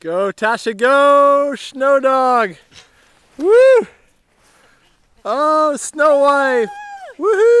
Go Tasha, go Snow Dog. Woo! Oh, Snow Wife. Woohoo!